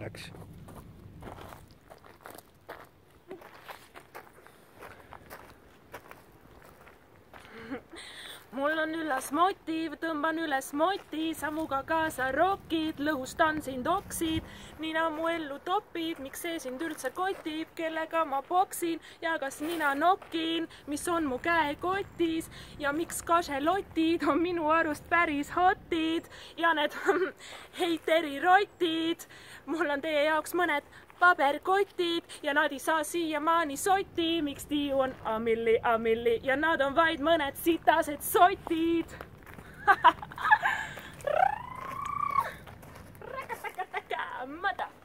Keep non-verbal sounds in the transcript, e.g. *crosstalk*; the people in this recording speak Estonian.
Next. Mul on üles motiiv, tõmban üles moti, sammuga kaasa rokid, lõhustan sind oksid, nina mu ellu topib, miks see sind üldse kotib, kellega ma boksin ja kas nina nokin, mis on mu käekotis ja miks kašelotid on minu arust päris hotid? Ja need *laughs* heiteri rotid. mul on teie jaoks mõned paberkotid ja nad ei saa siiamaani sotti, miks tiu on amilli, amilli? Ja nad on vaid mõned sitased sotid oed byd. Rrrr! Rrrr! Rrrr!